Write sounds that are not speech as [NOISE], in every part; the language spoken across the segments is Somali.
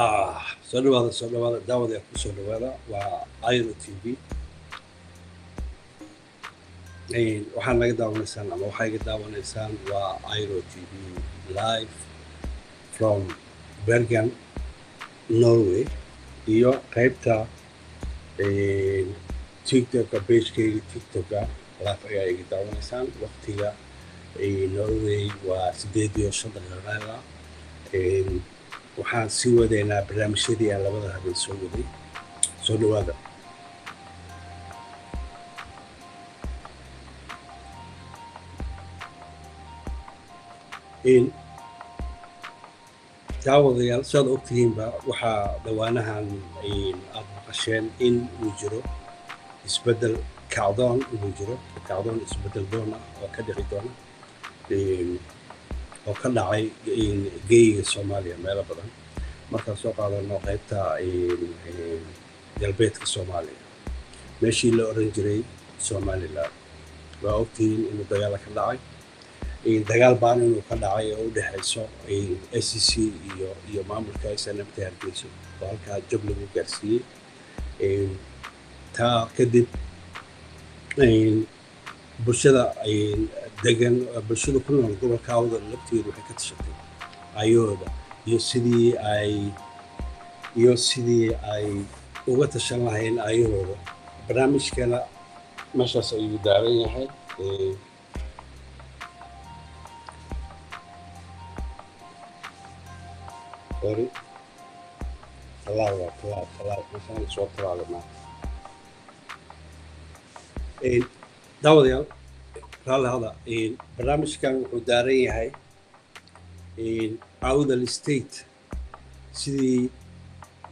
Ah, soo dhawaada soo dhawaada daawada ku soo dhawaada waa iro t v. Waxaad naga daawanaysaan ama waxaa iga daawanaysaan waa iro t v live from bergen norway iyo qaybta tiktoka pagekeyga tiktoka live ayaa iga daawanaysaan. Waqtiga norway waa sideed iyo shan daqiiqada waxaan sii wadaynaa barnaamijyadii aan labada habeen soo waday. Soo dhawaada daawadayaal siaad ogtihiinba waxaa dhawaanahan aad maqasheen in uu jiro isbeddel kacdoon inuu jiro kacdoon isbeddel doon ah oo ka dhici doona oo ka dhacay geeyiga soomaaliya meelo badan. Markaan soo qaadano qaybta galbeedka soomaaliya. Meeshii la oran jiray somalilan waa ogtihiin inuu dagaala ka dhacay dagaal baan inuu ka dhacay oo u dhexayso s c c iyo iyo maamulka snmt hargeyso. Oo halkaa jab lagu gaarsiiyey taa kadib bulshada degan bulshada ku nool gobolka awda lafteedu waxay ka tashatay ayooda iyo sidii ay iyo sidii ay uga tashan lahayn ayahooda barnaamijkeena meeshaas ayuu daaran yahay sorry barnaamijkan wuxuu daaran yahay awdal state sidii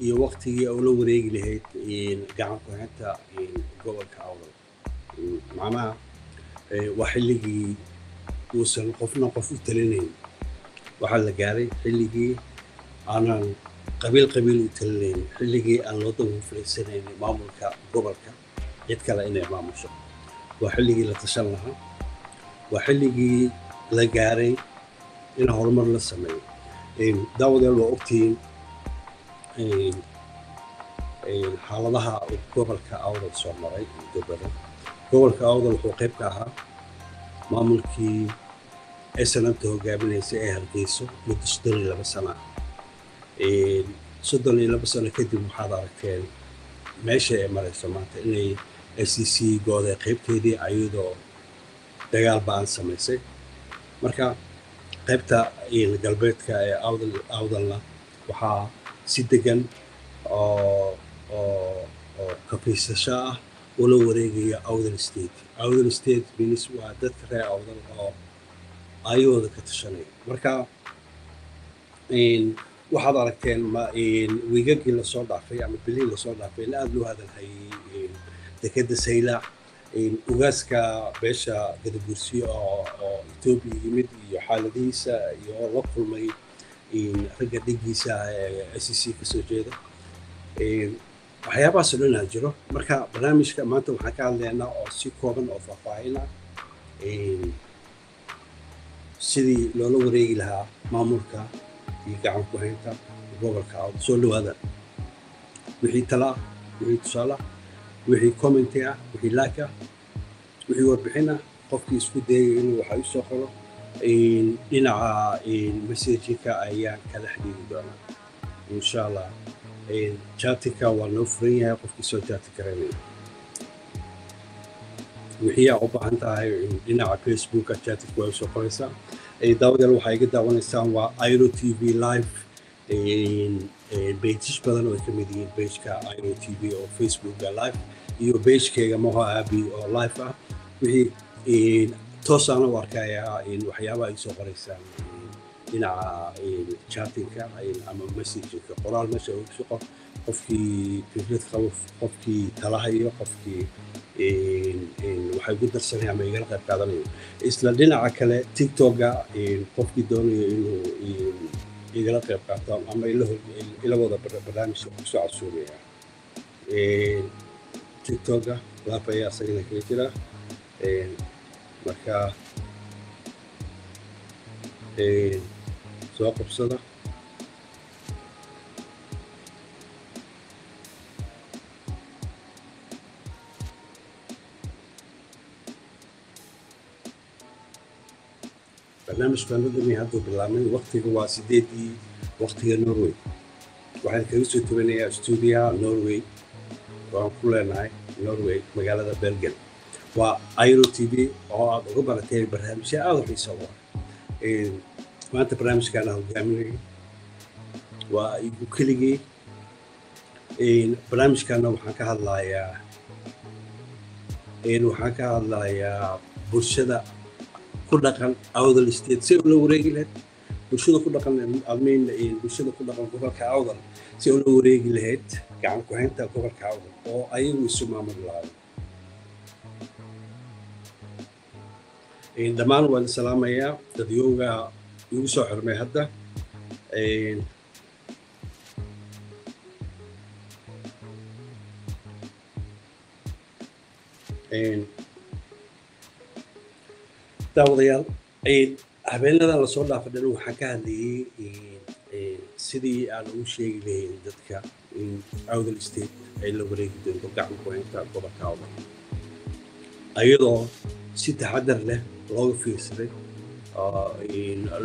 iyo waktigii ula wareegi lahayd gacan ku-xinta gobolka awdal macnaha waa xilligii uusan qofna qof u talinayn. Waxaa la gaaray xilligii aanan qabiil qabiil u talinayn xilligii aan daba fariisanayn maamulka gobolka. Cid kale inay maamusho. Waa xilligii la tashan lahaa waa xilligii la gaaray in horumar la sameeyo daawadeel waa ogtihiin xaaladaha gobolka awdal soo maray muddo badan gobolka awdal wuxuu qayb ka ahaa maamulkii snmta hogaaminaysa ee hargeyso muddo soddon iyo laba sana soddon iyo laba sano kadib waxaad aragteen meesha ay marayso maanta inay s c c gooday qaybteedii ayadoo dagaal ba'an samaysay. Marka qaybta galbeedka ee awdalna waxaa si degan oo oo kafiisasho ah ula wareegaya awdal state. Awdal state minis waa dadka reer awdal oo ayahooda ka tashanaya. Marka waxaad aragteen wiigagii la soo dhaafay ama bilihii la soo dhaafay in aada loo hadalhayay dekeda saylac ugaaska beesha gadabursiyo oo oo etoobiya yimid iyo xaaladihiisa iyo la kulmay ragga dhigiisa s c ka soo jeeda waxyaabahaasoo dhan aa jiro marka barnaamijka maanta waxaan ka hadlaynaa oo si kooban oo faahfaahin ah sidii loola wareegi lahaa maamulka iyo gacan ku-haynta gobolka awda soo dhawaada wixii tala ah wixii tusaale ah wixii commenty ah wixii like ah wixii warbixin ah qofkii isku dayay inuu waxa u soo qoro dhinaca messageka ayaan kala xiriiri doonaa insha allah chatinka waa noo furan yahay qofkii soo chati karanaya wixii aa u baahan tahay dhinaca facebooka chatinka waa u soo qoraysaa daawadeel waxaa iga daawanaysaan waa iro t v live. Bages badan oo ay ka mid yihiin bageka iro t v oo facebooka live iyo bagekeyga moho abi oo live ah. Wixii toosaana u arkayaa waxyaabaha ay soo qoraysaan dhinaca chatinka ama messageka qoraal meesha ugu shaqo qofkii fikrad qabo qofkii talahayo qofkii waxay ugu darsanaya ama igala qayb qaadanayo isla dhinaca kale tiktoka qofkii doonayo inuu igala qayb qaato ama ila wada barnaamijka ku soo casuumaya tiktoka lap ayaa asagana kaga jira markaa soo qabsada barnaamijkan wadamii hadduu bilaabmay waktiga waa sideedii waktiga norway. Waxaan kaga soo tabanayaa stuudiyaha norway waan ku leenahay norway magaalada belgian waa iro t v oo aad uga baratay barnaamijya aada u xiisa maanta barnaamijkaana hogaaminaya waa igu keligii. Barnaamijkana waxaan ka hadlayaa waxaan ka hadlayaa bulshada ku dhaqan awdal state si ula wareegi lahayd bulshada ku dhaqan admin bulshada ku dhaqan gobolka awdal si ula wareegi lahayd gacan ku-haynta gobolka awdal oo ayagu isu maamuli lahaayeen dhammaan waan salaamayaa. Dadyooga igu soo xirmay hadda. Daawadayaal habeenadan la soo dhaafa dhan waxaan ka hadlayay sidii aan ugu sheegi lahayn dadka awdal state ay la wareegi doonto gacan ku-haynta gobolka awdal ayadoo si taxadar leh looga fiirsaday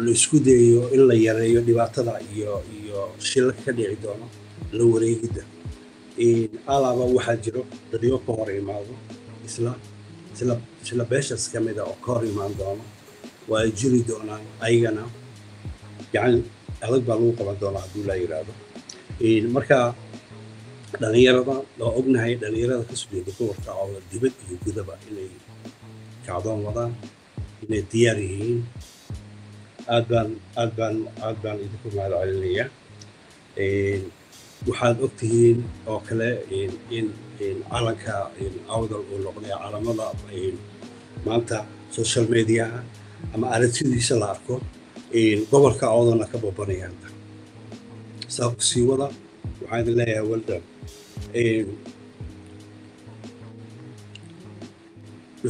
la isku dayayo in la yareeyo dhibaatada iyo iyo shilalka ka dhici doono la wareegidda alaaba waxaa jiro dadyo ka hor imaado isla isla beeshas ka mida oo ka hor imaan doono waa jiri doonaan ayagana. Gacan adag baa lagu qaban doonaa hadduu laa yidhaahdo marka dhalinyarada oo ognahay dhalinyarada ka sugeeda gobolka oo dibad iyo gudaba inay kacdoon wadaan inay diyaar yihiin aad baan aad baan aad baan idinku mahad celinayaa waxaad ogtihiin oo kale in calanka awdal uu noqday calamada maanta social mediaha ama aragtidiisa la arko gobolka awdalna ka babanayaan saa ku sii wada waxaan idin leeyahay weldan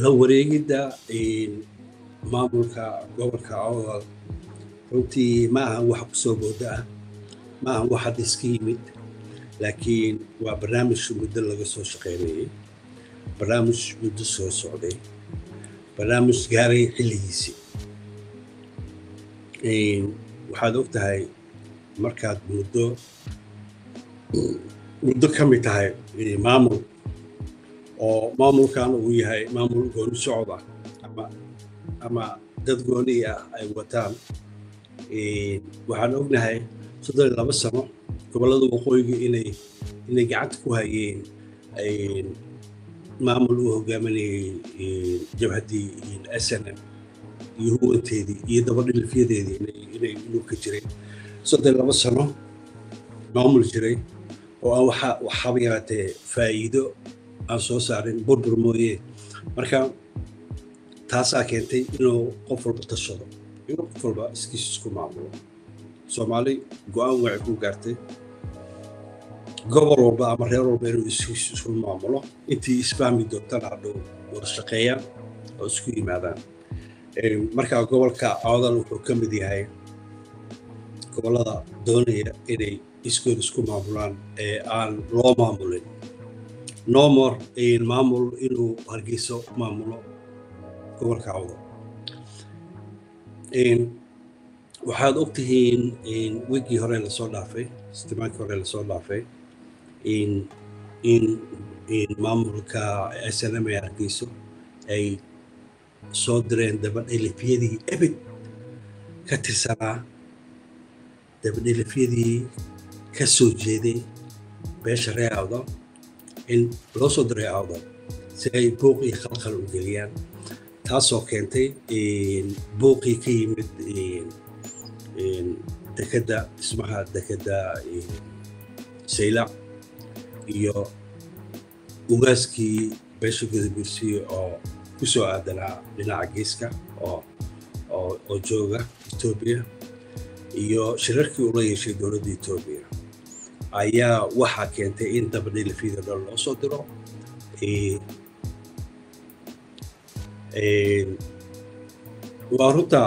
la wareegidda maamulka gobolka awdal runtii ma ahan wax ku soo booda ah ma ahan wax hadda iska yimid laakiin waa barnaamij muddo laga soo shaqaynayay barnaamij muddo soo socday barnaamij gaaray xilligiisii waxaad og tahay markaad muddo muddo ka mid tahay maamul oo maamulkan uu yahay maamul gooni socda ama ama dad gooni ah ay wataan waxaan ognahay soddon iyo laba sano gobollada waqooyiga inay inay gacanta ku hayeen maamul uu hogaaminayay jabhaddii s n m iyo huwanteedii iyo dabadhilifyadeedii inay ka jiray soddon laba sano maamul jiray oo aan waxa waxaaba yaraatee faa'iido aan soo saarin burbur mooye. Marka taasaa keentay inuu qof walba tashado inuu qof walba iskiis isku maamulo. Soomaali go'aan waxay ku gaartay. Gobol walba ama reer walba inuu iskiis isku maamulo. Intii isfahmi doontana hadhow wada shaqeeyaan oo isku yimaadaan marka gobolka awdal wuxuu ka mid yahay gobollada doonaya inay iskood isku maamulaan ee aan loo maamulin. Nomor maamul inuu hargeyso maamulo gobolka awdal. Waxaad ogtihiin wigii hore la soo dhaafay istimaankii hore la soo dhaafay in in maamulka s n m hargeyso ay soo direen dabadhelifyadii ebed ka tirsanaa dabadhelifyadii ka soo jeeday beesha reer awdal in loo soo diray awdal si ay buuq iyo khalkhal u geliyaan taasoo keentay buuqii ka yimid dekedda dhismaha dekedda saylac iyo ugaaskii beesha gudabirsiye oo ku soo aadanaa dhinaca geeska oo oo jooga etoobiya iyo shirarkii ula yeeshay dowladda etoobiya ayaa waxaa keentay in dabadhelifyada dhan loo soo diro waa runta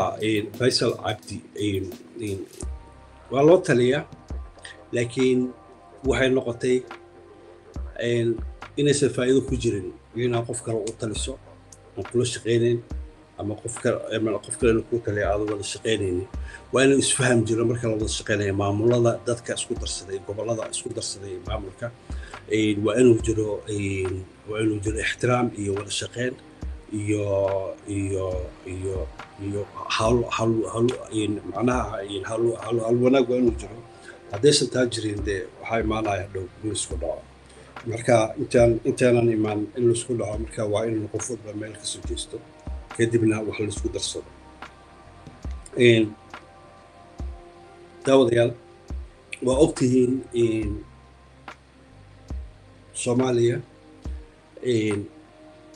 faysal cabdi waa loo taliyaa laakiin waxay noqotay inaysan faa'iido ku jirin inaa qof kale u taliso aan kula shaqaynayn ama qof kalena ku taliya aada wada shaqaynaynin waa inuu isfaham jiro marka la wada shaqaynaya maamulada dadka isku darsaday gobollada isku darsaday maamulka. Waa inuu jiro waa inuu jiro ixtiraam iyo wada shaqayn iyo iyo iyo iyo hawl hawl hawl macnaha hawl hawl wanaag waa inuu jiro. Haddaysan taa jirin dee waxaa imaanaya dhow in isku dhaco marka intaan intaanan imaan in la isku dhaco marka waa in qof walba meel ka soo jeesto. Kadibna wax la isku darsado. Daawadayaal waa ogtihiin soomaaliya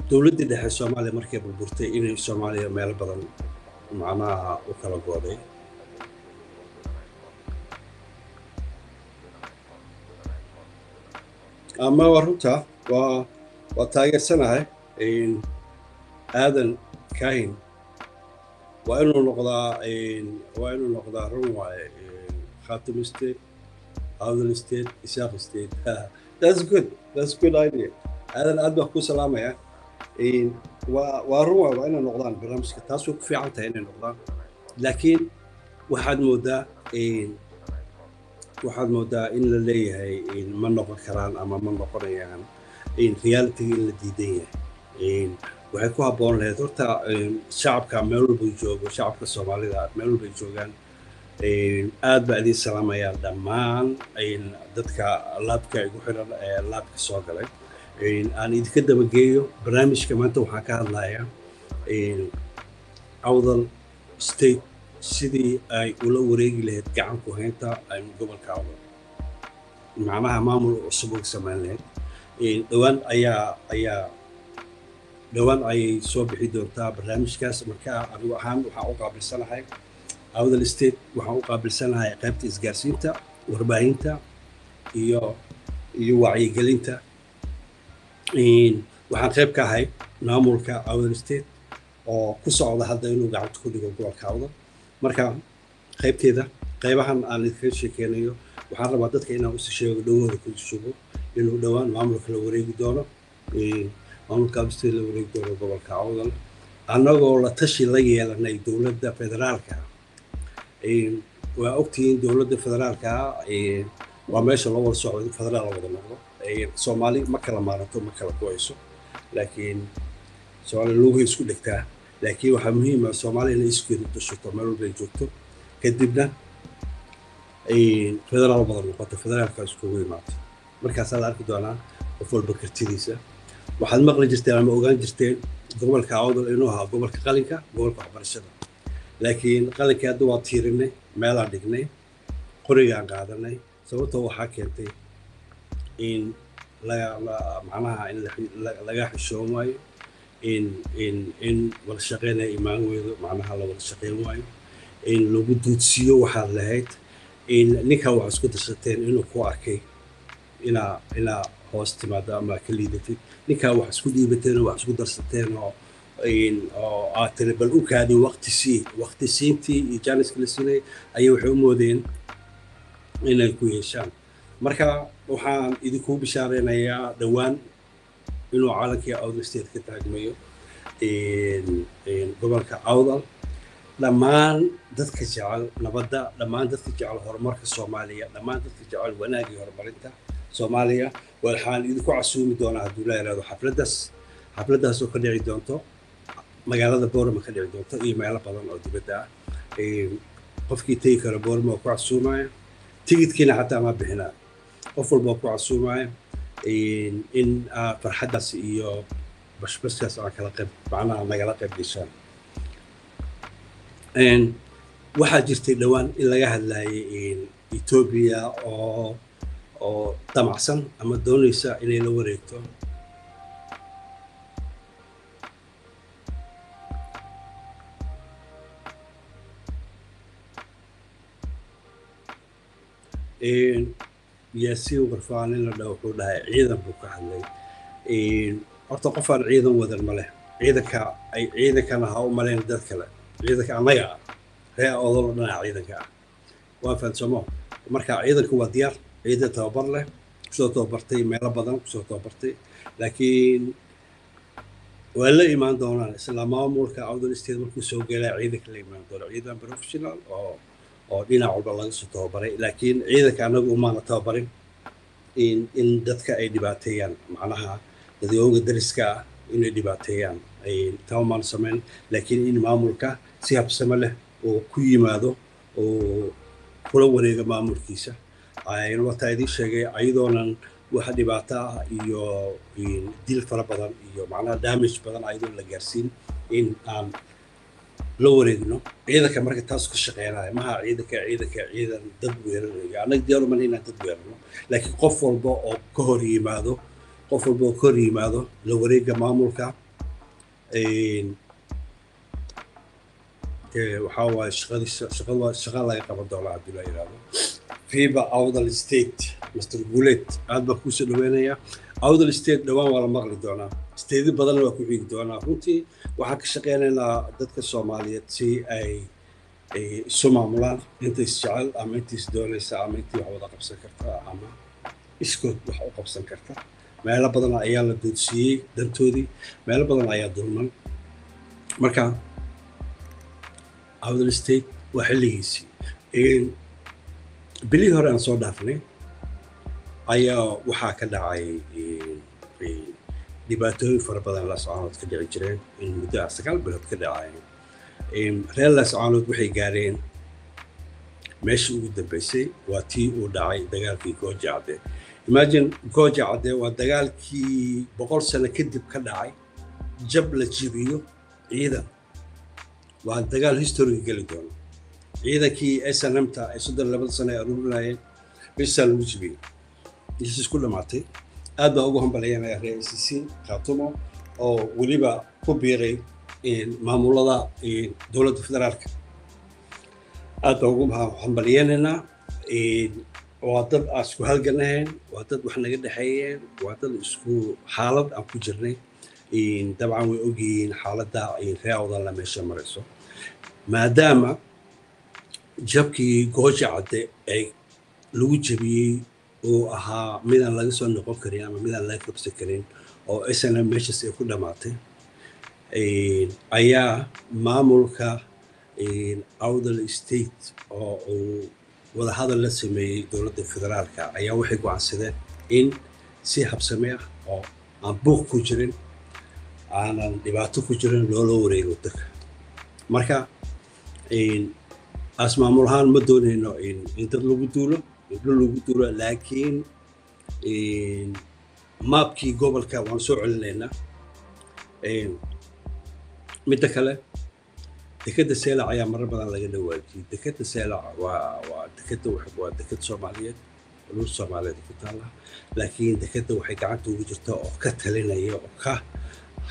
dowladdii dhexe soomaaliya markay burburtay inay soomaaliya meel badan macnaha u kala gooday ama runta waa waa taageersanahay aadan kahin. Waa inuu noqdaa waa inuu noqdaa run waaye khatim state awdal state isaaq state that's good that's good idea. Aadan aad baa ku salaamaya. Waa waa run waa waa inay noqdaan barnaamijka taas way ku fiican tahay inay noqdaan. Laakiin waxaad moodaa waxaad moodaa in la leeyahay ma noqon karaan ama ma noqonayaan realitiga in la diidan yahay. Waxay ku habboon lahayd horta shacabka meel walbay joogo shacabka soomaalida meel walbay joogaan. Aad baa idiin salaamayaan dhammaan. Dadka laabka igu xiran ee laabka soo galay. Aan idinka dabageeyo barnaamijka maanta waxaan ka hadlayaa awdal state sidii ay ula wareegi lahayd gacan ku haynta gobolka awdal macnaha maamul cusub samayn lahayd dhowaan ayaa ayaa dhowaan ayay soo bixi doontaa barnaamijkaas. Marka anigu ahaan waxaan u qaabilsanahay awdal state waxaan u qaabilsanahay qaybta isgaarsiinta warbaahinta iyo iyo wacyigelinta. Waxaan qayb ka ahay maamulka awdal state oo ku socda hadda inuu gacanta ku dhigo gobolka awdal marka qaybteeda qaybahan aan idinkaga sheekeynayo waxaan rabaa dadka inaan usi sheego dhowooda ku sugo inuu dhowaan maamulka la wareegi doono maamulka abstate la wareegi doono gobolka awdal. Annagoo la tashi la yeelanay dowladda federaalka waa ogtihiin dowladda federaalka waa meesha loo wada socdo federaal la wada noqdo soomaali ma kala maaranto ma kala go'ayso laakiin soomaali luguhay isku dhegtaa laakiin waxaa muhiim ah soomaaliya inay iskeedu dashato meel walbay joogto. Kadibna federaal wada noqoto federaalka iskugu imaato. Markaasaa la arki doonaa qof walba kartidiisa waxaad maqli jirteen ama ogaan jirteen gobolka awdal inuu ahaa gobolka qalinka gobolka waxbarashada. Laakiin qalinkii hadda waa tiirinay meelaan dhignay qorigaan qaadanay. Sababtoo waxaa keentay in macnaha in laga xishoon waayo in in in wada shaqeynaya imaan weydo macnaha la wada shaqeyn waayo in lagu duudsiiyo waxaad lahayd in ninkaa wax isku darsateen inuu ku arkay inaa inaa hoos timaado ama ka liidatid ninkaa wax isku dhiibateen wax isku darsateen oo oo aad tiri bal u kaadin waqti sii waqti siintii iyo jaaniska la siinay ayay waxay u moodeen inay ku yeeshaan marka waxaan idinku bishaaraynayaa dhowaan inuu calankii awdal state ka taagmayo gobolka awdal dhammaan dadka jecel nabadda dhammaan dadka jecel horumarka soomaaliya dhammaan dadka jecel wanaagii horumarinta soomaaliya waxaan idinku casuumi doonaa hadduu la yaraado xafladdaas. Xafladdaas oo ka dhici doonto magaalada boorama ka dhici doonto iyo meelo badan oo dibadda ah. Qofkii tegi kara boorama oo ku casuumaya tigidkiina xataa ma bixinaa. Qof walba oo ku casuumaya in farxaddaas iyo bashbaskaas aan kala qayb macnaha nagala qayb gashaan waxaa jirtay dhowaan in laga hadlayay etoobiya oo oo damacsan ama doonaysa inay la wareegto yaasiin warfaanin la dhaho wuxuu dhahay ciidan buu ka hadlay horta qofaan ciidan wadan ma leh ciidanka ay ciidankana ha u malayn dad kale ciidanka annaga ah ree odolo dhanaca ciidanka ah waa fahansamo marka ciidanku waa diyaar ciidan tababar leh ku soo tababartay meelo badan ku soo tababartay laakiin waa la imaan doonaan isla maamulka awdal state markuu soo gelaa ciidanka la imaan doona ciidan professional oo oo dhinac walba laga soo tababaray. Laakiin ciidanka annagu umaana tababarin in in dadka ay dhibaateeyaan. Macnaha dadooga dariska ah inay dhibaateeyaan. Tabamaan samayn laakiin in maamulka si habsamo leh oo ku yimaado oo kula wareega maamulkiisa. Wataa idiin sheegay ayadoonan wax dhibaato ah iyo dil fara badan iyo macnaha damage badan ayadoon la gaarsiin in aan la wareegno ciidanka marka taas ka shaqeynaya maha ciidanka ciidanka ciidan dad weerarayo annaga diyaaruman inaan dad weerarno laakiin qof walba oo ka hor yimaado qof walba oo ka hor yimaado la wareega maamulka waxaa waaye shaqa laga qaban doonaa haddii la yidhahdo fiba awdal state mr gulet aad baa kuusoo dhaweynayaa awdal state dhowaan waa la maqli doonaa. Steedi badanna waa ku xigi doonaa. Runtii waxaan ka shaqeynaynaa dadka soomaaliyeed si ay isu maamulaan. Inta isjecel ama inta is doonaysa ama intii wax wada qabsan karta ama iskood wax u qabsan karta. Meelo badan ayaa la doodsiiyey dantoodii. Meelo badan ayaa dulman. Marka awdal state waa xilligiisii. Bilihii hore aan soo dhaafnay ayaa waxaa ka dhacay dhibaatooyin fara badan laascaanood ka dhici jireen in muddo sagaal bilood ka dhacayeen reer laascaanood waxay gaareen. Meeshii ugu dambeysay waa tii uu dhacay dagaalkii gooja cadde. Imagine gooja cadde waa dagaalkii boqol sano kadib ka dhacay. Jab la jibiyo ciidan. Waa dagaal historiga geli doono ciidankii snmta ay soddon labada sano ay aruurinayeen bishaa lagu jibiyey meeshiis ku dhamaatay aad baa ugu hambalyanaya reer icc khaatumo oo weliba ku biiray maamulada dowladda federaalka aad baa ugu hambalyanaynaa waa dad aan isku halganahayn waa dad wax naga dhexeeyeen waa dad isku xaalad aan ku jirnay dabcan way ogyihiin xaaladda ree awdalla meesha marayso. Maadaama jabkii gooja cadde ay lagu jebiyey uu ahaa midaan laga soo noqon karin ama midaan laga kabsan karin oo isna meeshaas ay ku dhammaatay ayaa maamulka awdal state oo uu wadahadal la sameeyey dowladda federaalka ayaa waxay go'aansadeen in si habsame ah oo aan buuq ku jirin aanan dhibaato ku jirin loola wareego dadka marka as maamul ahaan ma doonayno in dad lagu duulo indho lagu duulo laakiin maabkii gobolka waan soo celinaynaa. Midda kale dekadda seelac ayaa marar badan laga dhawaajiyey dekadda seelac waa waa dekadda waa dekad soomaaliyeed dhul soomaaliyeed ku taalla. Laakiin dekadda waxay gacanta ugu jirtaa oo ka talinaya oo ka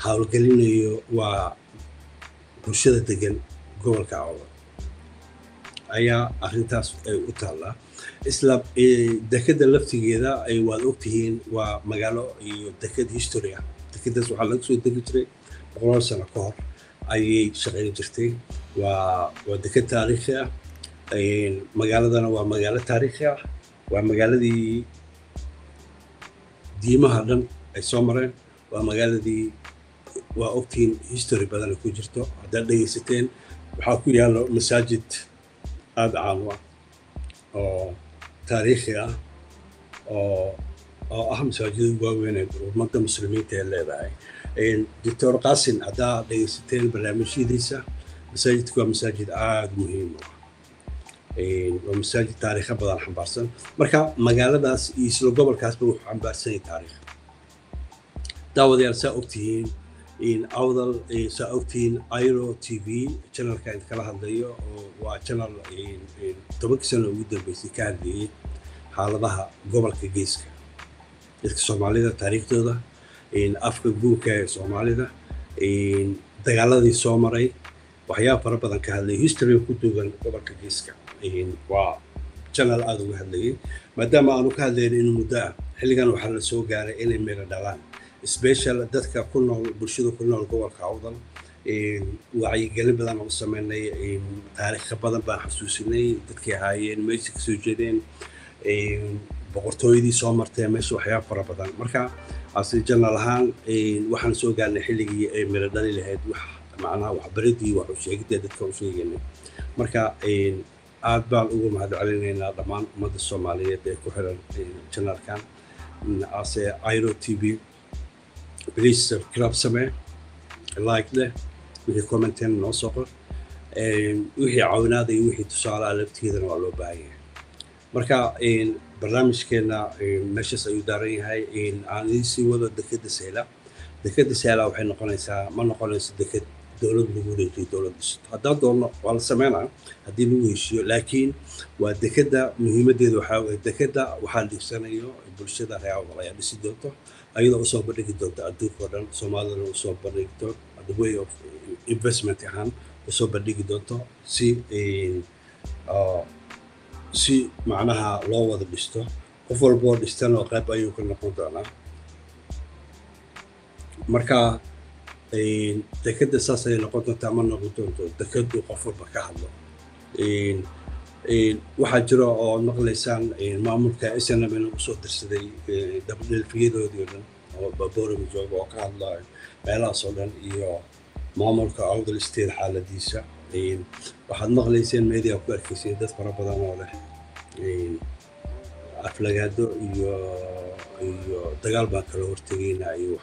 howlgelinayo waa bulshada degan gobolka awda ayaa arrintaas ay u taallaa isla dekadda laftigeeda ay waad ogtihiin waa magaalo iyo dekad history ah dekadaas waxaa laga soo degi jiray boqolaal sano ka hor ayay shaqayn jirtay waa waa dekad taariikhi ah magaaladana waa magaalo taariikhi ah waa magaaladii diimaha dhan ay soo mareen waa magaaladii waa ogtihiin history badan ku jirto haddaad dhegaysateen waxaa ku yaalo masaajid aada caan u ah oo taariikhi ah oo oo ah masaajida waaweyneed ummadda muslimiinta ee leedahay doctor qasin haddaa dhegaysateen barnaamijyadiisa masaajidka waa masaajid aada muhiim u. Ah waa masaajid taariikha badan xambaarsan marka magaaladaas iyo isla gobolkaasba wuxuu xambaarsan yahay taariikh. Daawadayaal saa ogtihiin in awdal saa ogtihiin iro t v channelka in kala hadlayo oo waa channel tobankii sano ugu dambeysay ka hadlayay xaaladaha gobolka geeska. Dadka soomaalida taariikhdooda afka guurka ee soomaalida dagaaladii soo maray waxyaaba fara badan ka hadlayay history ku duugan gobolka geeska. Waa channel aada uga hadlayay maadaama aanu ka hadlayn in muddo ah xilligan waxaa la soo gaaray inay meelo dhalaan special dadka ku nool bulshada ku nool gobolka awdal wacyigelin badan oo sameynay taariikha badan baan xasuusinay dadkii ahaayeen meesha ka soo jeedeen boqortooyadii soo martay meesha waxyaaba fara badan. Marka ase janal ahaan waxaan soo gaarnay xilligii ay miro dhali lahayd wax macnaha waxbaridii wax u sheegidee dadka u marka aad baan ugu mahad celinaynaa dhammaan ummadda soomaaliyeed ee ku xiran janalkan ase iro t v please subscribe samee wixii commenten noo soo qor wixii caawinaada iyo wixii tusaalaha laftigeedana waa loo baahan yahay marka barnaamijkeena meeshaas ayuu daaran yahay aan idiin sii wado dekeda seyla dekeda seyla waxay noqonaysaa ma noqonayso deked dowlad lagu wareejiyo dowlad dhisato haddaan doonno waa la sameynaa haddii lagu heshiiyo laakiin waa dekeda muhiimadeeda waxaa dekeda waxaa dhigsanayo bulshada reewal ayaa dhisi doonto ayadoo u soo bandhigi doonto adduunka oo dhan soomaalidana u soo bandhigi doonto the way of investment ahaan u soo bandhigi doonto si si macnaha loo wada dhisto qof walboo dhistana qayb ayuu ka noqon doonaa marka dekeda saas ayay noqon doontaa ma noqon doonto dekedu qof walba ka hadlo waxaa jira oo maqlaysaan maamulka snm inuu u soo dirsaday dabdhelfiyadoodii oo dhan oo baboorami jooga oo ka hadlayo meelahaas oo dhan iyo maamulka awdal state xaaladiisa. Waxaad maqlayseen media ku arkayseen dad fara badan oo leh aflagaado iyo iyo dagaal baan kala hortegaynaa iyo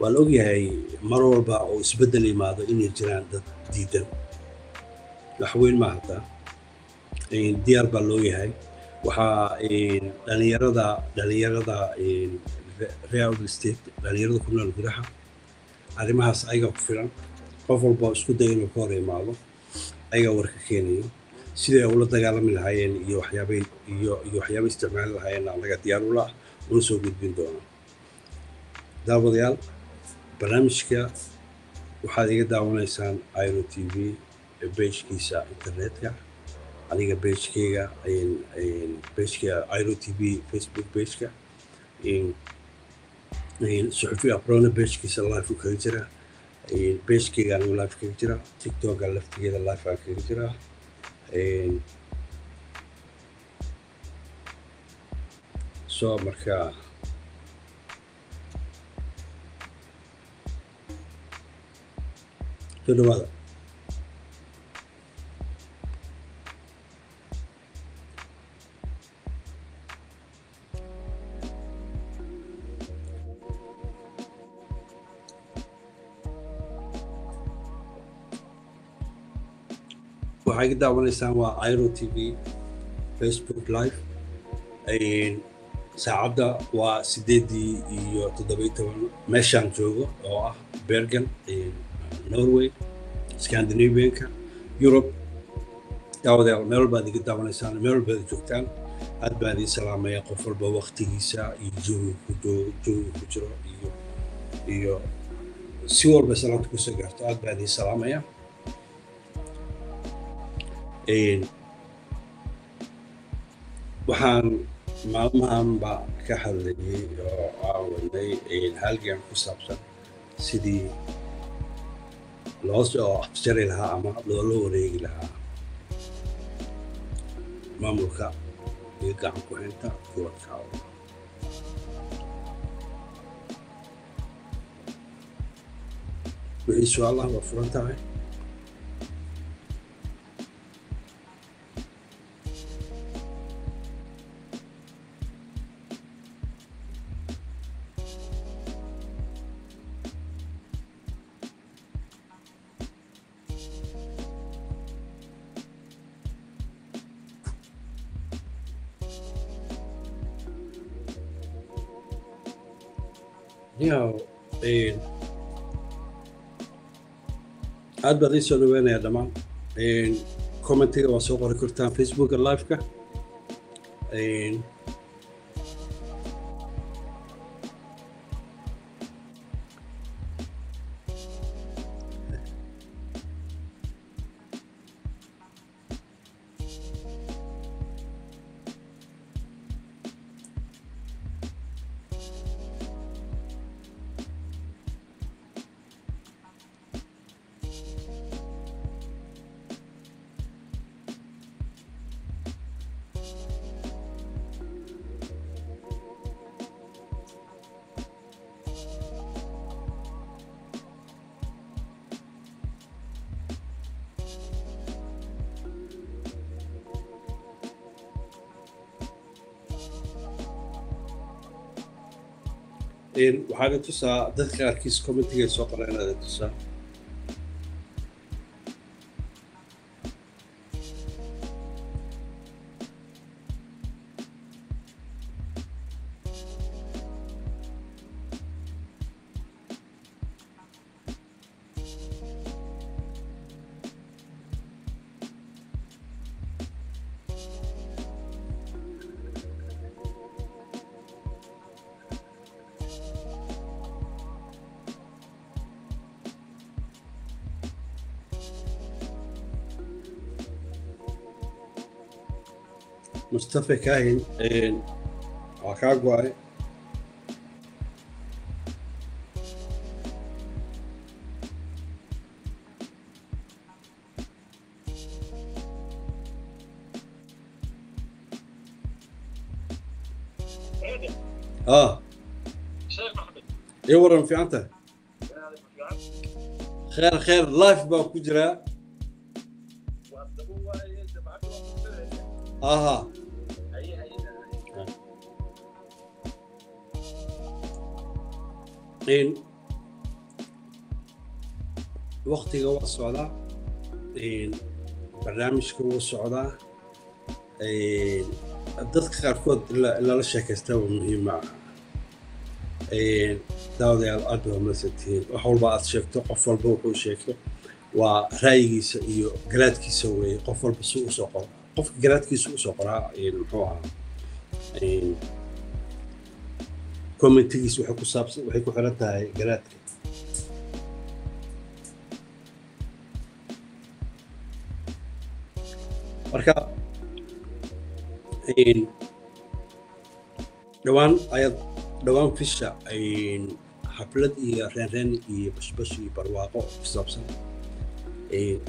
waa la ogyahay mar walba oo isbeddel yimaado inay jiraan dad diidan. Waxweyn ma hataa diyaar baa loo yahay. Waxaa dhalinyarada dhalinyarada real state dhalinyarada ku nool gudaha arrimahaas ayaga ku filan. Qof walba isku day inuu ka hor imaado ayaga warka keenayo. Siday ula dagaalami lahaayeen iyo waxyaabay iyo iyo waxyaabay isticmaali lahaayeen annaga diyaar ula ah una soo gudbin doona daawadayaal barnaamijka waxaad iga daawanaysaan iro t v beejkiisa internetka aniga beejkeyga beejka iro t v facebook beejka suxufi abrona beejkiisa life kaga jira beejkeyga anigu life kaga jira tiktoka laftigeeda life aan kaga jira so marka soo waxaa iga daawanaysaan waa iro t v facebook live. saacadda waa sideedii iyo toddobiyo toban meeshaan joogo oo ah bergen norway scandinavianka europe daawadayaal meel walbaad iga daawanaysaan meel walbaad joogtaan aad baan idiin salaamaya qof walba waktigiisa iyo joogi ku jiro iyo si walba salaamta ku soo gaarto aad baan idiin salaamaya waxaan maalmahanba ka hadlayay oo aan wadnay halgan ku saabsan sidii loo afjari lahaa ama loola wareegi lahaa maamulka iyo gacan ku-haynta gobolka. Awda wixii su'aalaha waa furan tahay aad baad ii soo dhaweynaya dhammaan commentiga waa soo qori kartaan facebooka liveka waxaa la tusaa dadka qaarkiis commentigay soo qoreen la tusaa mustafa kahin waa kaa go-ay اه ايه ورا في انت خير خير لايف بقى كجرا اها waktiga waa socdaa barnaamijka wuu socdaa dadka qaarkood lala sheekaystaa waa muhiima. Daawadayaal aad baa masantihiin wax walba aad sheegto qof walba wuxuu sheegto. Waa ra'yigiisa iyo garaadkiisa weeye. Qof walba si u soo qoro qofka garaadkiisa u soo qoraa muxuu ahaa commentigiis waxay ku saabsan waxay ku xiran tahay garaadka. Marka dhowaan ayaad dhowaan fisha xaflad iyo reenreen iyo bashbash iyo barwaaqo ku saabsan.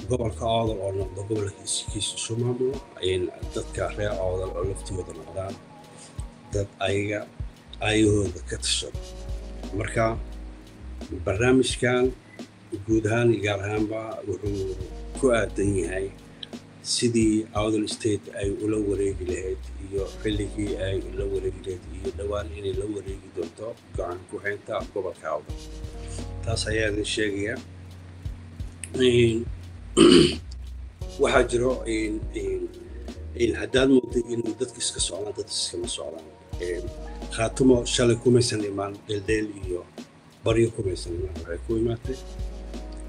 Gobolka oodal oo noqdo gobolkiisa isu maamulo dadka reer oodal oo laftooda noqdaan dad ayaga ayahooda ka tashado marka barnaamijkan guud ahaan iyo gaar ahaanba wuxuu ku aadan yahay sidii awdal state ay ula wareegi lahayd iyo xilligii ay ula wareegi lahayd iyo dhowaan inay la wareegi doonto go'aan ku-xeynta gobolka awdal taas ayaa idin sheegaya [CLEARS THROAT] waxaa jiro haddaad mooday inuu dadka iska socdaan dad iskama socdaan khaatumo shalay kumaysan imaan dheeldheel iyo baryo kumaysan imaan waxay ku imaatay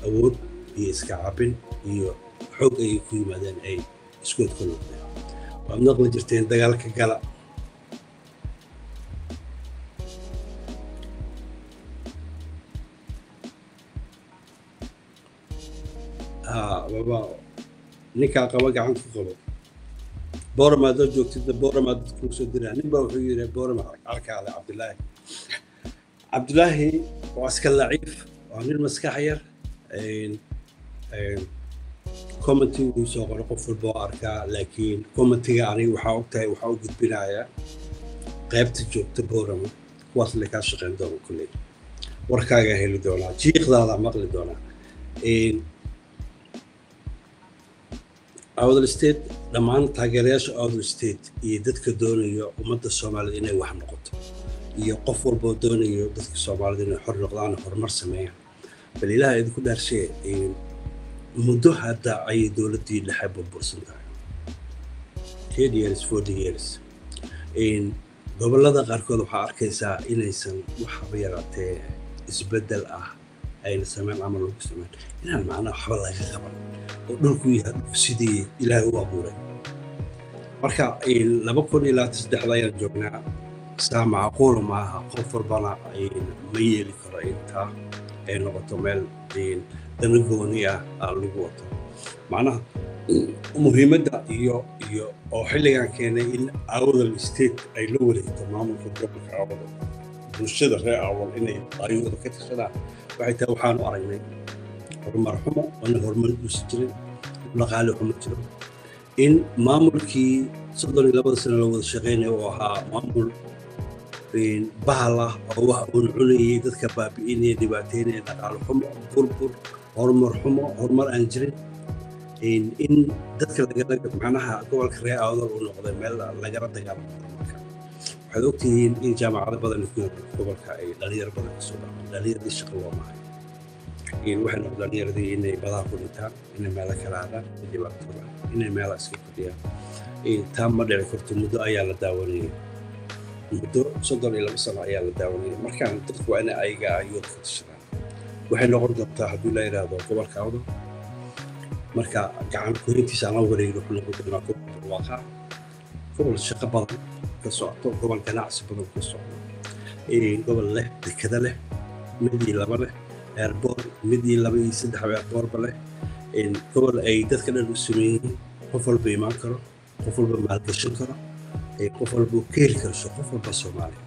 awood iyo iska cabin iyo xoog ayay ku yimaadeen ay iskood ka noqdeen waad naqli jirteen dagaalka gala. Baba ninkaa qaba gacanta ku qabo boorama haddaad joogtid boorama dad kuu soo diraa nin baa wuxuu yidhi boorama halkaale cabdilaahi cabdilaahi waa iska laciif waa nin maskax yar commenty wuu soo qoray qof walba oo arkaa laakiin commentiga aniga waxaa ogtahay waxaa u gudbinayaa qaybta joogta boorama kuwaas le kaa shaqeyn doona kulley warkaagaa heli doonaa jiiqdaada maqli doonaa awdal state dhammaan taageerayaasha awdal state iyo dadka doonaya ummadda soomaalida inay wax noqoto iyo qof walboo doonayo dadka soomaalida inay xor noqdaan horumar sameeyaan. Bal ilaah idinku dhaarshee muddo hadda ayay dowladdii dhexe burbursan tahay. Ten years forty years. Gobollada qaarkood waxaa arkaysaa inaysan waxaba yaraatee isbeddel ah ayna sameyn camal lagu sameyn. Inaan macnaha waxba laga qaban. Oo dhulku yahay sidii ilaahay u abuuray. Marka laba kun ilaa saddexda ayaan joognaa. Saa macquula maaha qof walbana ma yeeli karo intaa ay noqoto meel dana gooni ah lagu wato. Macnaha muhiimadda iyo iyo oo xilligan keenay in awdal state ay la wareegto maamulka gobolka awdal bulshada reer awdal inay ayooda ka tashadaan waxay tahay waxaanu aragnay horumar xumo oona horumar uusi jirin dhaqaale xumo jiro. In maamulkii soddon iyo labada sano la wada shaqaynaya oo ahaa maamul bahal ah oo wax uun cunayay dadka baabi'inaya dhibaateynaya dhaqaale xumo burbur horumar xumo horumar aan jirin. In dadka lagala macnaha gobolka reer awdal uu noqday meel lagala dagaalamo waxaad ogtihiin in jaamacado badan gobolka ay dhalinyaro badan ka soo dhacaan dhalinyaradii shaqo loo mahay waxay noqon dhalinyaradii inay badaha ku dhintaan inay meelo kala hadaan dhibaatooda inay meela iska fadhiyaan. Taa ma dhici karto muddo ayaa la daawanayay muddo soddon iyo laba sano ayaa la daawanayay markaan dadku waa inay ayaga ayood ka tashadaan. Waxay noqon doontaa haddii la yidhaahdo gobolka awdo. Marka gacan kurintiisa aan la wareegin wuxuu noqon doonaa gobol barwaaqa gobol shaqo badan ka socoto gobol ganacsi badan ka socdo gobol leh dekada leh mid iyo laba leh eerboor mid iyo laba iyo saddex eerboorba leh gobol ay dadka dhan u sameeyeen qof walba imaan karo qof walba maalgashan karo qof walba u keeli karso qof walba soomaaliya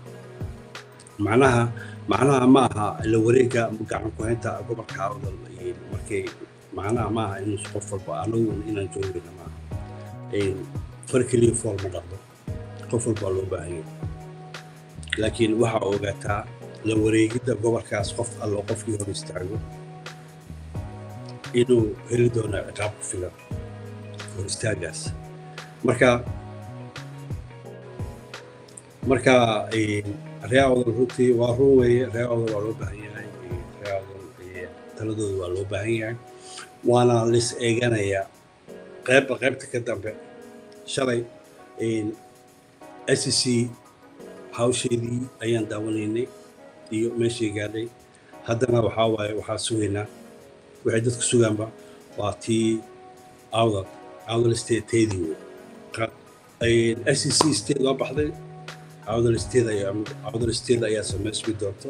macnaha macnaha ma aha la wareega gacan ku-haynta gobolka awdal markay macnaha ma aha inuu qof walba anagu inaan joogayna maaha far keliya fool ma dhaqdo qof walba loo baahan yahay. Laakiin waxaa ogaataa la wareegidda gobolkaas qof allo qofkii hor istaago inuu heli doono ciqaab ku filan hor istaagaas. Marka marka ree awdal runtii waa run weeye ree awdal waa loo baahan yahay ree awdal taladooda waa loo baahan yahay waana lis eeganayaa. Qaybba qaybta ka dambe shalay s c hawsheedii ayaan daawanaynay iyo meeshay gaadhay. Haddana waxaa waaye waxaa sugaynaa. Waxay dadku sugaanba waa tii awdal awdal state teedii wey s c state waa baxday awdal awdal state ayaa samaysmi doonto.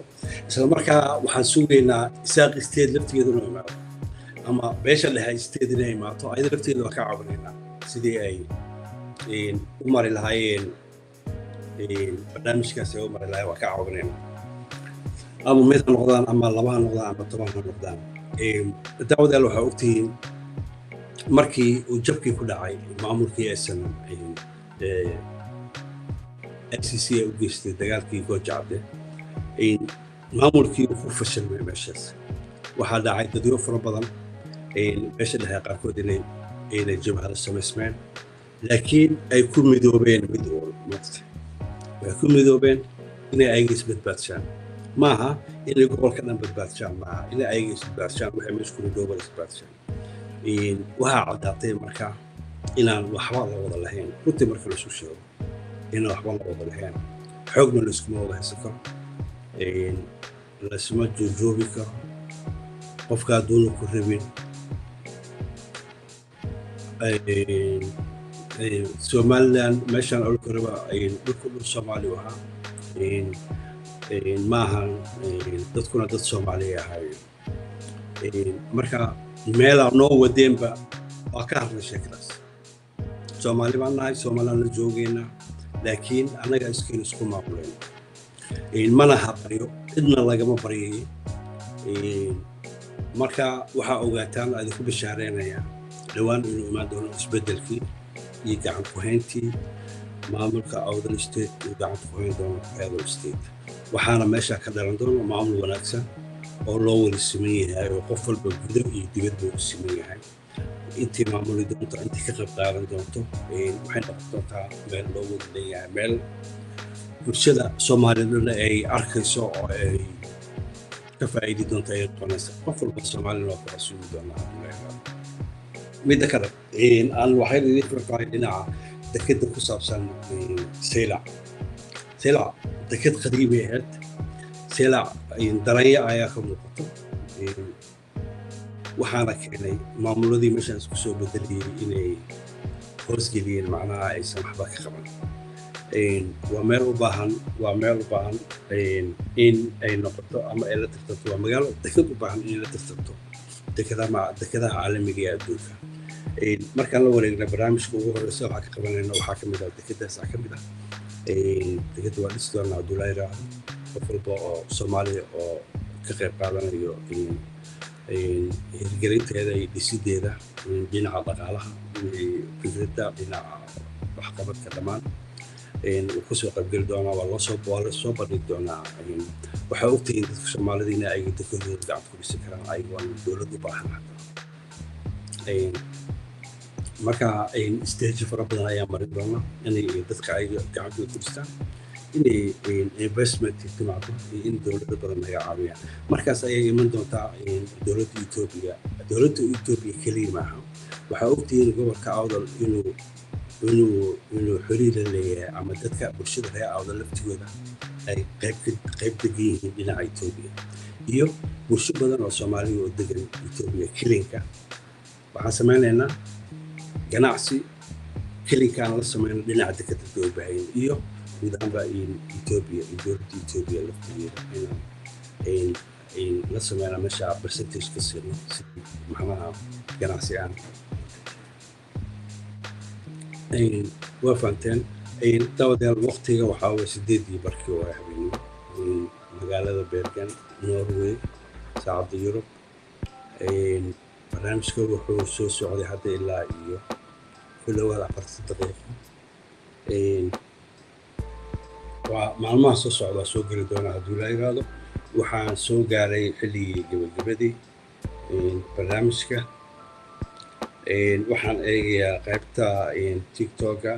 Isla markaa waxaan sugaynaa isaaq state laftigeedu inuu imaado ama beesha dhexe state inay imaato ayada lafteeda waa ka caawinaynaa. Sidii ay u mari lahaayeen barnaamijkaas ay u mari lahaayeen waa ka caawinaynaa ama mid ha noqdaan ama laba ha noqdaan ama toban ha noqdaan. Daawadaal waxaa ogtihiin markii uu jabkii ku dhacay maamulkii snm ICC ay u geystay dagaalkii goojacde maamulkii ku fashilmay meeshaas. Waxaa dhacay dadyo fara badan meesha dhexe qaarkood inay jabhada samaysmeen laakiin ay ku midoobeen mid mata waxay ku midoobeen inay ayaga isbadbaadshaan maaha inay gobolka dhan badbaadshaan maaha inay ayaga isbadbaadshaan waxay meesha ku midooban isbadbaadshaan waxaa caddaatay marka inaan waxba la wada lahayn. Runtii marka laisu sheego inaan waxba la wada lahayn. Xoogna laiskuma wada haysan karo. Laisma joojoobi karo. Qofka adduuna ku rabin somaliland meeshaan olka raba dhulku dhul soomaali u ahaa. Maahan dadkuna dad soomaaliya ahaayeen. Marka meelaa noo wadeenba waa ka hadlay sheekadaas soomaali baan nahay somaliland la joogeynaa laakiin annaga iskiin isku maamuleen. Mana habaryo cidna lagama baryay marka waxaa ogaataan idinku bishaareynaya dhowaan inuu imaan doono isbeddelkii iyo gacan ku-hayntii maamulka awdal state uu gacan ku hayn doono state. Waxaana meesha ka dhalan doona maamul wanaagsan oo loo wada siman yahay oo qof walba gudo iyo dibadba u siman yahay. Intii maamuli doonto intii ka qayb qaadan doonto waxay noqon doontaa meel loo wada leeyahay. Meel bulshada soomaalidana ay arkayso oo ay ka faa'iidi doonto ay noqonaysa qof walba soomaalina waa kala sugi doonaa midda kale aan waxay idin firqaay dhinaca dekeda ku saabsan seylac seylac deked qadiimi ahayd. Seylac daranya ayaa ka muuqato waxaana keenay maamuladii meeshaan isku soo bedeliyey inay hoosgeliyeen macnaha aysan waxba ka qaban. Waa meel u waa meel u baahan in ay noqoto ama ay la tirtanto waa magaalo deked u baahan in la dekedaha dekedaha caalamiga ee adduunka markaan la wareegna barnaamijka ugu horeysa waxaa ka qabanayna waxaa ka mid ah mid ah dekeda waa dhisi doonaa abdullaahi raacdo qof walba oo soomaaliya oo ka qayb qaadanayo hirgelinteeda iyo dhisideeda dhinaca dhaqaalaha fikradda dhinaca waxqabadka dhammaan wuu ka soo qaybgeli doonaa waa loosoo la soo bandhigi doonaa waxay ogtihiin dadka soomaalida inay ayaga dekadooda gacanta ku dhisi karaan ayagoon dowlad u baahan marka stage fara badan ayaa marin doona inay dadka ayaga gacantooda ku dhistaan inay investment timaado iyo in dowlado badan naga caawiyaan. Markaas ayay iman doontaa dowladda etoobiya dowladda etoobiya keliya maaha waxaa ogtihiin gobolka awdal inuu inuu inuu xiriir leeyahay ama dadka bulshada reer awdal laftigooda ay qayb degan yihiin dhinaca etoobiya iyo bulsho badan oo soomaaliya oo degan etoobiya kelinka waxaan samaynaynaa ganacsi kelinkaan la samayno dhinaca dekada doobahayn iyo ahaanba etoobiya iyo dowladda etoobiya laftigeeda inaan la sameynaa meesha percentage ka siino si maxnaha ganacsi aan. Waa fahamteen dabadeed waqtiga waxaa waye sideedii barkii waa habeenimo magaalada bergen norway saacadda yurub. Barnaamijka wuxuu soo socday hadda ilaa iyo ku dhawaad afartan daqiiqo waa maalmaha soo socda soo geli doonaa hadduu la yiraahdo waxaan soo gaaray xilligii gebagabadii barnaamijka waxaan eegayaa qaybta tiktoka.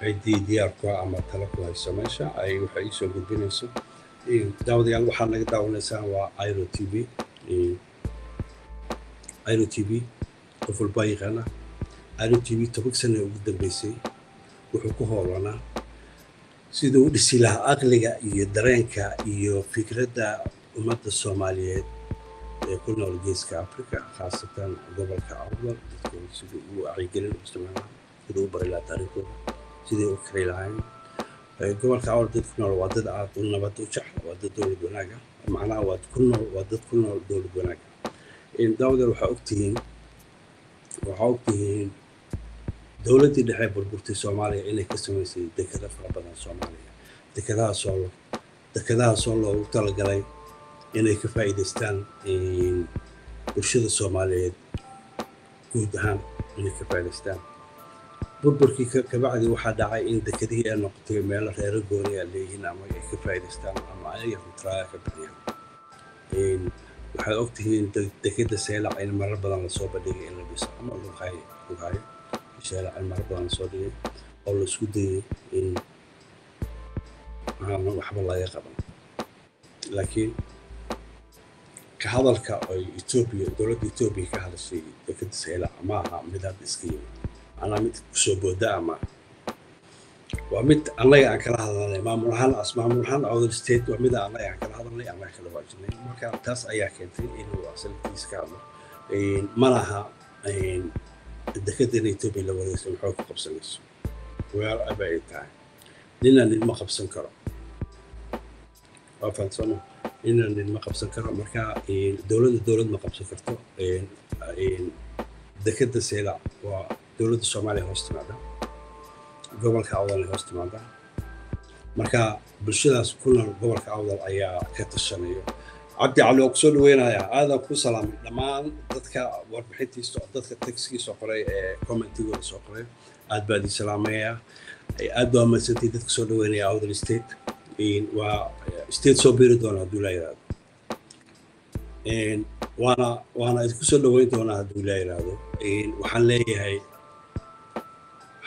Ciddii diyaarku ama tala ku hayso meesha ay waxay iisoo gudbinayso daawadayaal waxaad naga daawanaysaan waa iro t v. Iro t v qof walbaa yaqaana. Iro t v toban sana ugu dambeysay wuxuu ku hoolanaa siduu u dhisi lahaa aqliga iyo dareenka iyo fikradda ummadda soomaaliyeed ee ku nool geeska africa khaasatan gobolka awdal dadka siduu u wacyigelin u isticmaalaa siduu u bari lahaa taariikhdooda sidii u kari lahayn gobolka dad ku nool waa dad aad u nabad u jecla waa dad dowlad wanaaga macnaha waa ku nool waa dad ku nool dowlad wanaaga daawadeer waxaa ogtihiin waxaa ogtihiin dowladdii dhexe burburtay soomaaliya inay ka samaysay dekada fara badan soomaaliya. Dekadahaasoo dekadahaasoo loogu talagalay inay ka faa'iidaystaan bulshada soomaaliyeed guud ahaan inay ka faa'iidaystaan burburkii kabacdi waxaa dhacay in dekadihii ay noqotay meelo reero gooni a leeyihiin ama ay ka faa'iidaystaan ama ay rutraaya ka bixiyaan waxaad ogtihiin dekada seelac in marar badan la soo bandhigay in la dhiso ama lughayo sheelac in marar badan la soo dhigay oo la isku dayay in aan waxba laga qaban. Laakiin ka hadalka ay etoobiya dowladda etoobiya ka hadashay dekada seelac ma aha mid hadda iska yimid anaa mid ku soo booda ama waa mid annaga aan kala hadalnay. Maamul ahaan maamul ahaan outer state waa mida annaga aan kala hadalnay ama kala waajinay marka taas ayaa keentay inuu asalkiis ka hadlo malaha dekadana etoobiya la wareegsan maxoo ku qabsanayso? Weer aba ay tahay nina nidma qabsan karo. Waa fahansamo nina nidma qabsan karo. Marka dowladda dowlad ma qabsan karto dekada seelac waa dowladda soomaaliya hoos timaada gobolka awdal ay hoos timaada marka bulshadaas ku nool gobolka awdal ayaa ka tashanayo cabdi cali waa ku soo dhaweynayaa aadan ku salaamay dhammaan dadka warbixintiisa dadka soo qoray ee commentigooda soo qoray aad baa idin salaamayaa aad baa mahadsantii dadka soo dhaweynaya awdal state. Waa state soo biiri doona hadduu laa yiraahdo. Waana waana idinku soo dhaweyn doonaa hadduu laa yiraahdo. Waxaan leeyahay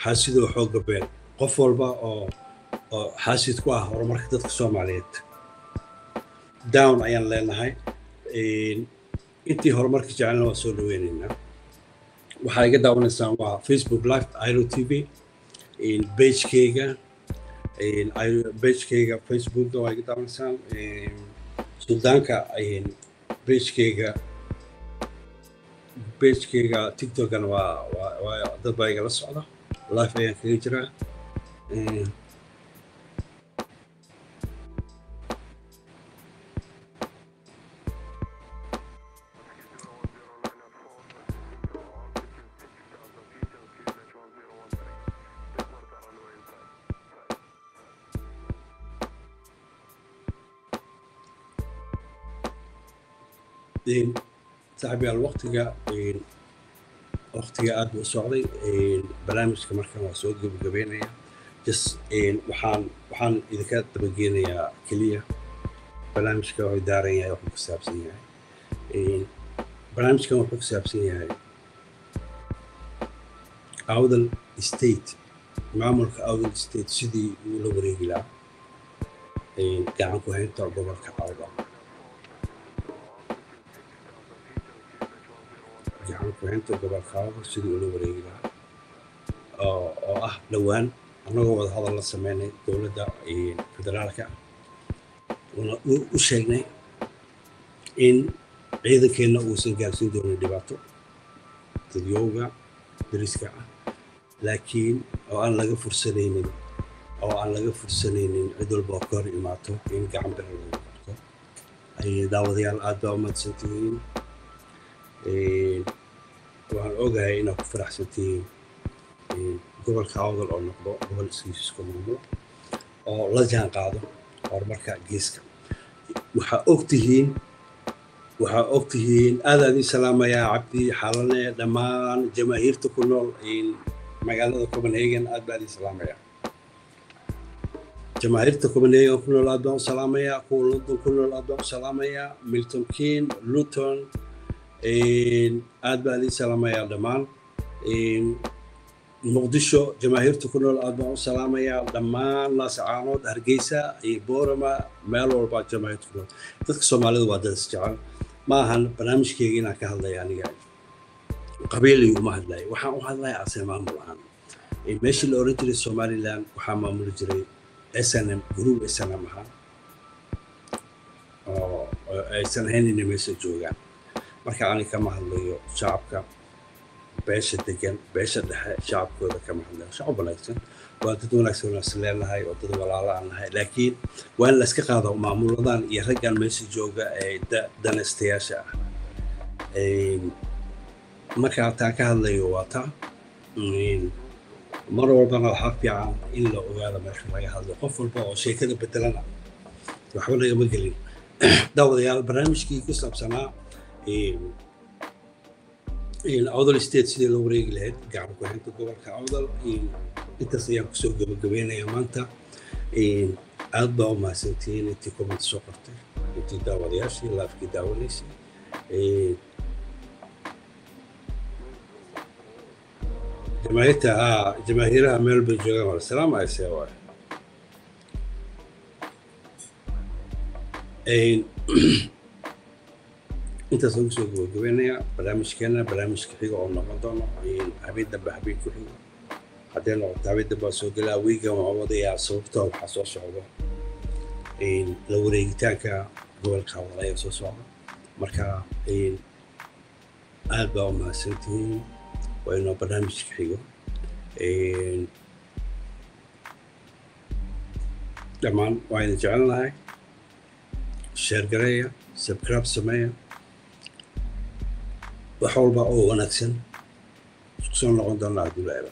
xaasidoo xoogga been qof walba oo oo xaasid ku ah horumarka dadka soomaaliyeed. Down ayaan leenahay. Intii horumarka jecelna waa soo dhaweynaynaa waxaa iga daawanaysaan waa facebook live iro t v bagekeyga bagekeyga facebookga waa iga daawanaysaan suldaanka bagekeyga bagekeyga tiktokana waa dad baa igala socda life ayaan kaga jiraa saaxiibyaal waqtiga waqtiga aad buu socday barnaamijka markan waa soo gebagabeynaya just waxaan waxaan idinka dabageenayaa keliya barnaamijka wuxuu daaran yahay wuxuu ku saabsan yahay. Barnaamijkan wuxuu ku saabsan yahay awdal state maamulka awdal state sidii uu la wareegi lahaa. Gacan ku haynta gobolka awdal gacan ku haynta gobolka awdal sidii uu la wareegi lahaa oo ah dhowaan. Annagoo wada hadal la sameynay dowladda federaalka. U sheegnay in ciidankeenna uusan gaarsiin doonin dhibaato. Dadyowga dariska ah. Laakiin oo aan laga fursanaynin oo aan laga fursanaynin cid walba oo ka hor imaato in gacan bira lagu qabto daawadayaal aad baa umadsan tihiin waxaan ogahay inaad ku faraxsan tihiin gobolka awdal oo noqdo gobol iskiisisku maamulo oo la jaan qaado horumarka geeska. Waxaa og tihiin waxaa og tihiin aad aad ii salaamayaa cabdi xalane dhammaan jamaahiirta ku nool magaalada copenhagen aad baa ii salaamayaa. Jamaahiirta copenhagen ku nool aad baan u salaamayaa kuwa london ku nool aad baan u salaamayaa milton keen luton aad baan ii salaamayaa dhammaan muqdisho jamaahiirta ku nool aad baan u salaamayaa dhammaan laasacaanood hargeysa iyo boorama meel walba jamaahiirta ku nool dadka soomaalida waa dad isjecel ma ahan barnaamijkeyga inaan ka hadlaya aniga qabiilay uma hadlaya waxaan u hadlaya ase maamul ahaan meeshii la oran jiray somaliland waxaa maamuli jiray snm group snm ahaa oo aysan ahayn inay meesha joogaan marka ani kama hadlayo shacabka beesha degan beesha dhexe shacabkooda kama hadlayo. Shacab wanaagsan. Waa dad wanaagsan wanaagsan leenahay oo dad walaalo aan nahay laakiin waa in la iska qaado maamuladan iyo raggan meesha jooga ee danaystayaasha ah. Marka taan ka hadlayo waa taa mar walbana waxaa fiican in la ogaado meesha laga hadlo. Qof walba oo sheekada bedelana waxba nagama gelin. [CLEARS THROAT] Daawadayaal barnaamijkii ku saabsanaa awdal state sidii loo wareegi lahayd gacan ku haynta gobolka awdal intaas ayaan ku soo gabagabeynaya maanta aad baa u mahadsantihiin intii comment soo qortay intii daawadayaashii laafkii daawanaysay jamaahiirta haa jamaahiiraha meel bay joogaan wala salaam ayse waay intaas aan ku soo gabagabeynaya barnaamijkeena barnaamijka xiga oo noqon doono habeen dambe habeen ku xigo haddee noqoto habeen dambe waa soo gelaa wiigan waxaan wadayaa sababtoo waxaa soo socdo la wareegitaanka gobolka hawal ayaa soo socda. Marka aad baa u mahadsantihiin waa inoo barnaamijka xigo. Dhammaan waa idin jecelnahay sheer gareeya subscribe sameeya wax walba oo wanaagsan. Isku soo noqon doonaa hadduu la elo